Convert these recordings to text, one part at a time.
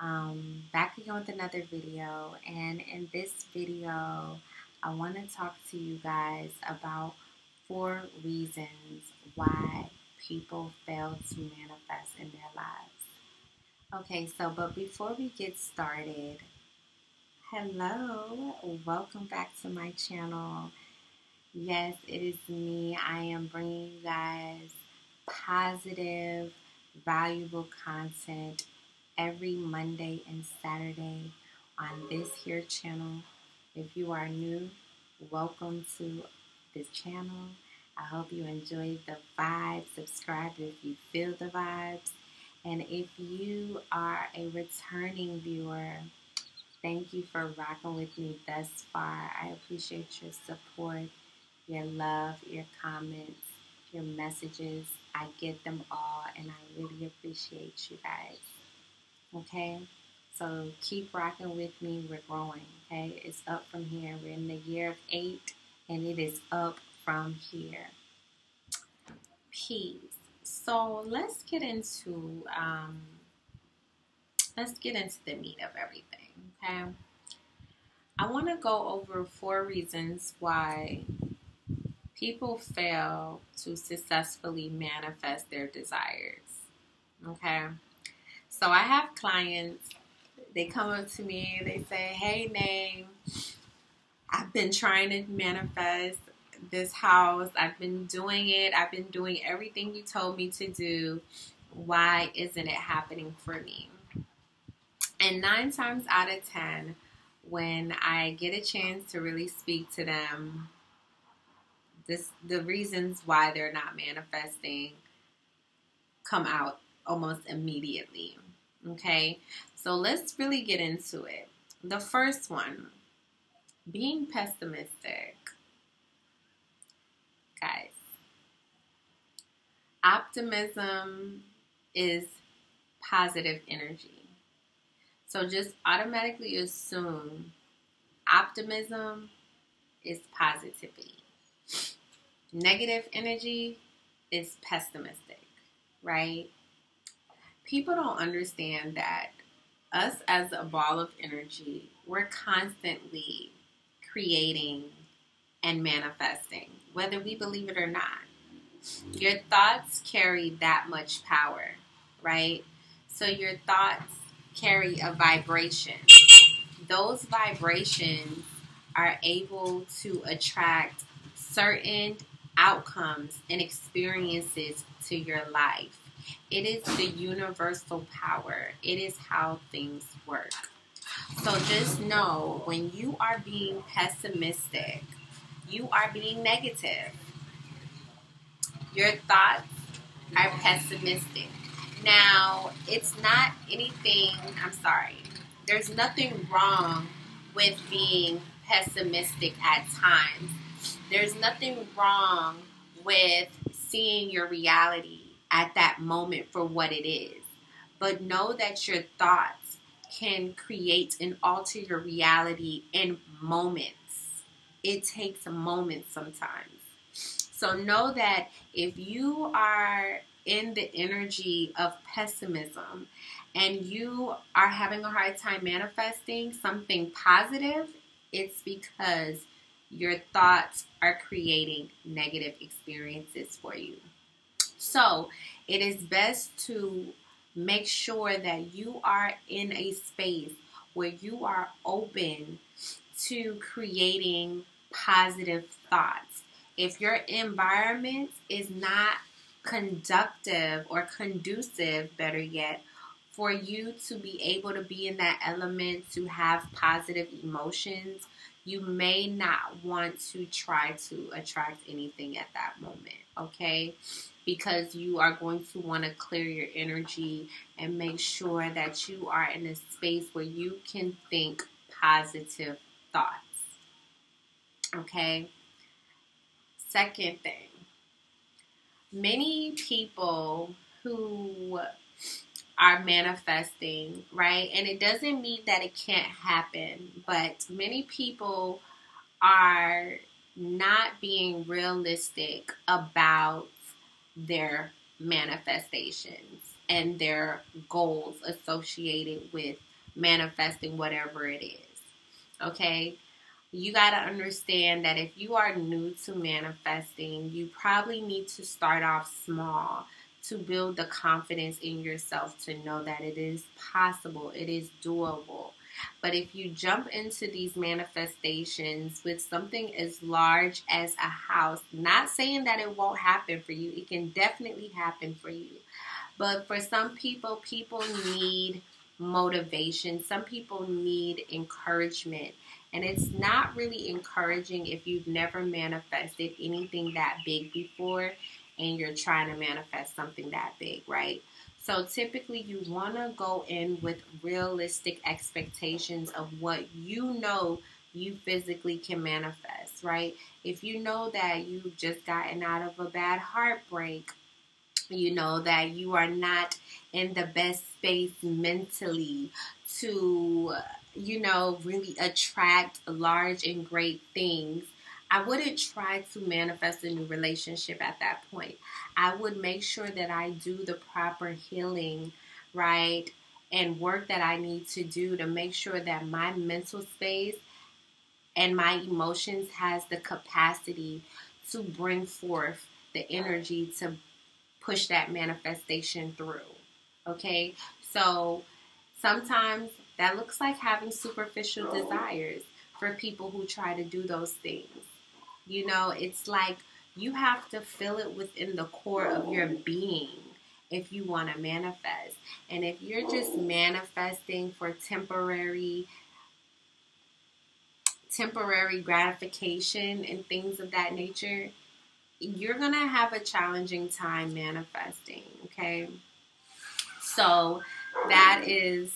um, back again with another video. And in this video, I want to talk to you guys about four reasons why people fail to manifest in their lives. Okay, so but before we get started, hello, welcome back to my channel. Yes, it is me. I am bringing you guys positive, valuable content every Monday and Saturday on this here channel. If you are new, welcome to this channel. I hope you enjoyed the vibes. Subscribe if you feel the vibes. And if you are a returning viewer, thank you for rocking with me thus far. I appreciate your support, your love, your comments, your messages. I get them all, and I really appreciate you guys. Okay? So keep rocking with me. We're growing. Okay? It's up from here. We're in the year of eight, and it is up from here. Peace. So let's get into um, let's get into the meat of everything. Okay. I want to go over four reasons why people fail to successfully manifest their desires. Okay. So I have clients, they come up to me, they say, Hey, name, I've been trying to manifest this house. I've been doing it. I've been doing everything you told me to do. Why isn't it happening for me? And nine times out of ten, when I get a chance to really speak to them, this the reasons why they're not manifesting come out almost immediately. Okay, so let's really get into it. The first one, being pessimistic guys. Optimism is positive energy. So just automatically assume optimism is positivity. Negative energy is pessimistic, right? People don't understand that us as a ball of energy, we're constantly creating and manifesting, whether we believe it or not. Your thoughts carry that much power, right? So your thoughts carry a vibration. Those vibrations are able to attract certain outcomes and experiences to your life. It is the universal power. It is how things work. So just know when you are being pessimistic you are being negative. Your thoughts are pessimistic. Now, it's not anything, I'm sorry, there's nothing wrong with being pessimistic at times. There's nothing wrong with seeing your reality at that moment for what it is. But know that your thoughts can create and alter your reality in moments it takes a moment sometimes. So know that if you are in the energy of pessimism and you are having a hard time manifesting something positive, it's because your thoughts are creating negative experiences for you. So it is best to make sure that you are in a space where you are open to creating positive thoughts. If your environment is not conductive or conducive, better yet, for you to be able to be in that element to have positive emotions, you may not want to try to attract anything at that moment, okay? Because you are going to want to clear your energy and make sure that you are in a space where you can think positive thoughts. Okay. Second thing, many people who are manifesting, right? And it doesn't mean that it can't happen, but many people are not being realistic about their manifestations and their goals associated with manifesting whatever it is. Okay? You got to understand that if you are new to manifesting, you probably need to start off small to build the confidence in yourself to know that it is possible, it is doable. But if you jump into these manifestations with something as large as a house, not saying that it won't happen for you, it can definitely happen for you. But for some people, people need motivation, some people need encouragement. And it's not really encouraging if you've never manifested anything that big before and you're trying to manifest something that big, right? So typically, you want to go in with realistic expectations of what you know you physically can manifest, right? If you know that you've just gotten out of a bad heartbreak, you know that you are not in the best space mentally to, you know, really attract large and great things I wouldn't try to manifest a new relationship at that point. I would make sure that I do the proper healing, right? And work that I need to do to make sure that my mental space and my emotions has the capacity to bring forth the energy to push that manifestation through. Okay? So sometimes that looks like having superficial desires for people who try to do those things. You know, it's like you have to feel it within the core of your being if you want to manifest. And if you're just manifesting for temporary temporary gratification and things of that nature, you're going to have a challenging time manifesting, okay? So that is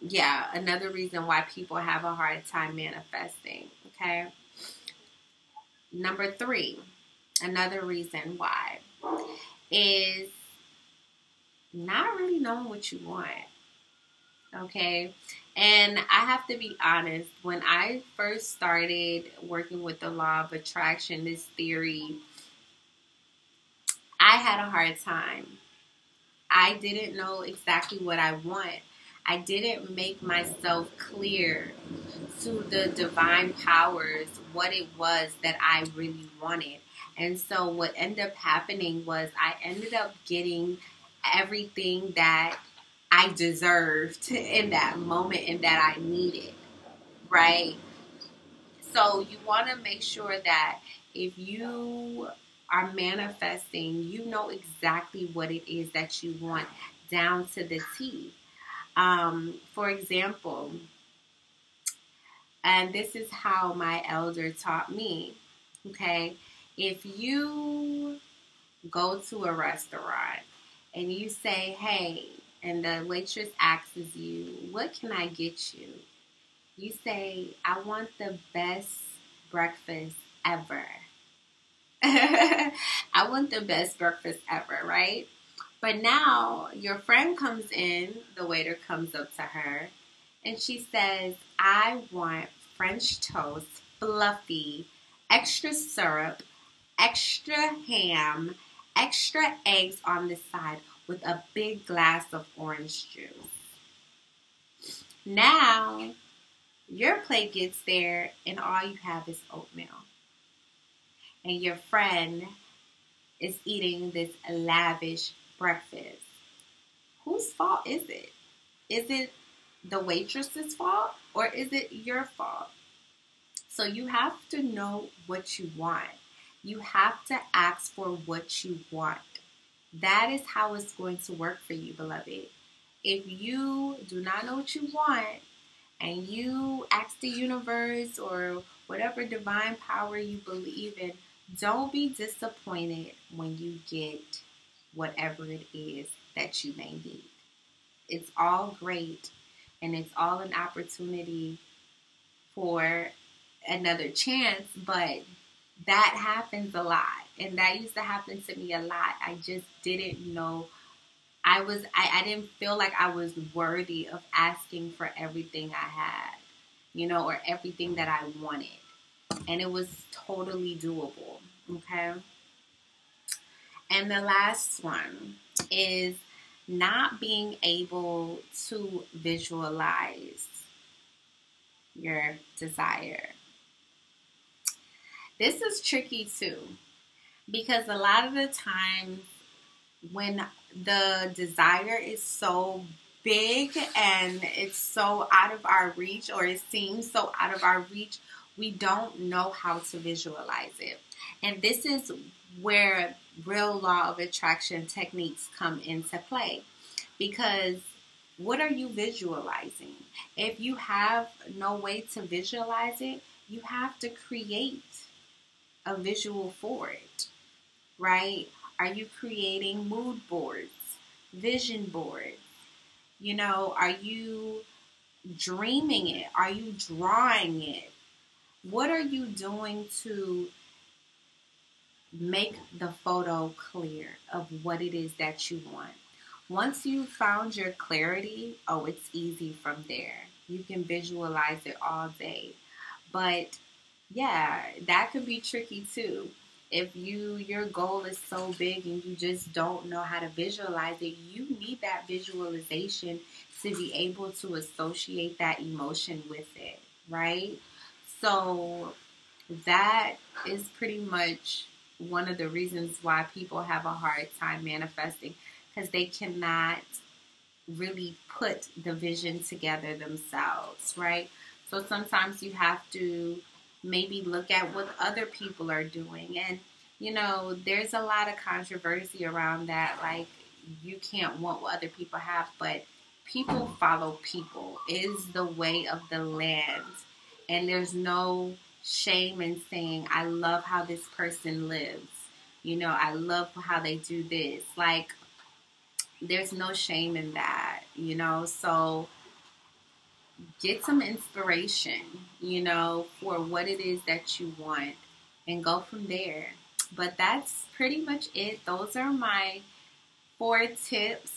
yeah, another reason why people have a hard time manifesting, okay? Number three, another reason why is not really knowing what you want. Okay. And I have to be honest, when I first started working with the law of attraction, this theory, I had a hard time. I didn't know exactly what I want. I didn't make myself clear to the divine powers what it was that I really wanted. And so what ended up happening was I ended up getting everything that I deserved in that moment and that I needed, right? So you want to make sure that if you are manifesting, you know exactly what it is that you want down to the T. Um, for example, and this is how my elder taught me, okay? If you go to a restaurant and you say, hey, and the waitress asks you, what can I get you? You say, I want the best breakfast ever. I want the best breakfast ever, right? But now your friend comes in, the waiter comes up to her, and she says, I want French toast, fluffy, extra syrup, extra ham, extra eggs on the side with a big glass of orange juice. Now, your plate gets there, and all you have is oatmeal. And your friend is eating this lavish breakfast, whose fault is it? Is it the waitress's fault or is it your fault? So you have to know what you want. You have to ask for what you want. That is how it's going to work for you, beloved. If you do not know what you want and you ask the universe or whatever divine power you believe in, don't be disappointed when you get whatever it is that you may need. It's all great and it's all an opportunity for another chance, but that happens a lot. And that used to happen to me a lot. I just didn't know. I was, I, I didn't feel like I was worthy of asking for everything I had, you know, or everything that I wanted. And it was totally doable. Okay. And the last one is not being able to visualize your desire. This is tricky too, because a lot of the times when the desire is so big and it's so out of our reach, or it seems so out of our reach, we don't know how to visualize it. And this is where real law of attraction techniques come into play because what are you visualizing? If you have no way to visualize it, you have to create a visual for it, right? Are you creating mood boards, vision boards? You know, are you dreaming it? Are you drawing it? What are you doing to make the photo clear of what it is that you want. Once you've found your clarity, oh, it's easy from there. You can visualize it all day. But yeah, that could be tricky too. If you your goal is so big and you just don't know how to visualize it, you need that visualization to be able to associate that emotion with it, right? So that is pretty much one of the reasons why people have a hard time manifesting because they cannot really put the vision together themselves, right? So sometimes you have to maybe look at what other people are doing. And, you know, there's a lot of controversy around that. Like, you can't want what other people have, but people follow people, is the way of the land. And there's no shame in saying, I love how this person lives. You know, I love how they do this. Like, there's no shame in that, you know? So, get some inspiration, you know, for what it is that you want and go from there. But that's pretty much it. Those are my four tips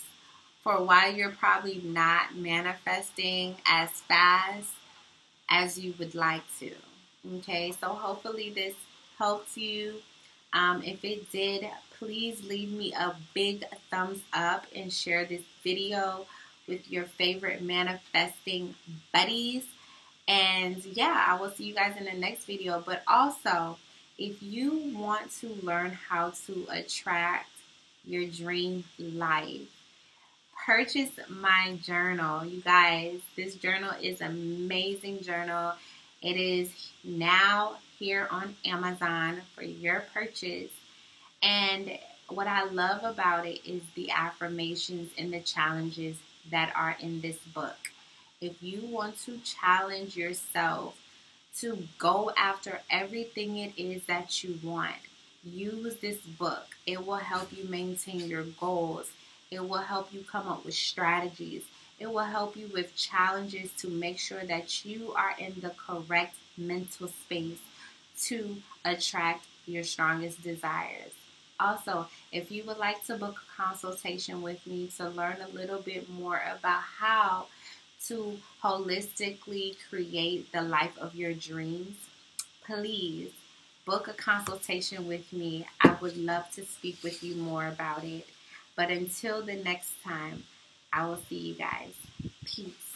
for why you're probably not manifesting as fast as you would like to. Okay, so hopefully this helps you. Um, if it did, please leave me a big thumbs up and share this video with your favorite manifesting buddies. And yeah, I will see you guys in the next video. But also, if you want to learn how to attract your dream life, purchase my journal. You guys, this journal is amazing journal. It is now here on Amazon for your purchase. And what I love about it is the affirmations and the challenges that are in this book. If you want to challenge yourself to go after everything it is that you want, use this book. It will help you maintain your goals. It will help you come up with strategies. It will help you with challenges to make sure that you are in the correct mental space to attract your strongest desires. Also, if you would like to book a consultation with me to learn a little bit more about how to holistically create the life of your dreams, please book a consultation with me. I would love to speak with you more about it. But until the next time, I will see you guys. Peace.